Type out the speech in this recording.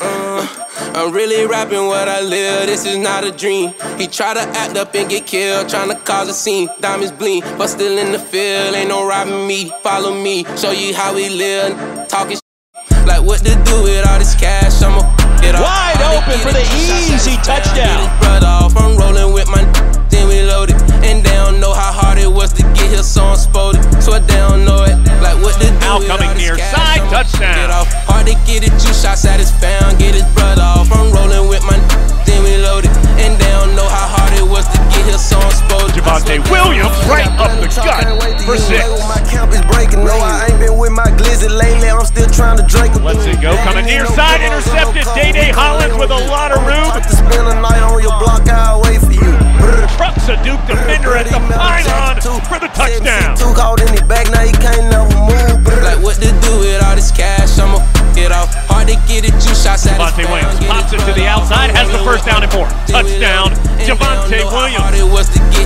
Uh, I'm really rapping what I live, this is not a dream. He try to act up and get killed, trying to cause a scene. Diamonds bleed, but still in the field, ain't no robbing me. Follow me, show you how we live. Talking like what to do with all this cash, I'm a right up the gut for six. My camp is breaking. No, I ain't been with my glizzy lately. I'm still trying to drink. Lets it go, coming near side, intercepted. Day-Day Hollins with a lot of room. To spend a night on your block, I'll wait for you. Trucks a Duke defender at the pylon for the touchdown. Two caught in the back, now you can't never move. Like what to do with all this cash? I'ma it off. Hard to get it, two shots at his Javonte found. Williams Get pops it to the outside, has the first down and more. rolling with my Touchdown, then we loaded. And they Javonte don't know how Williams.